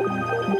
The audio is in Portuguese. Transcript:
Música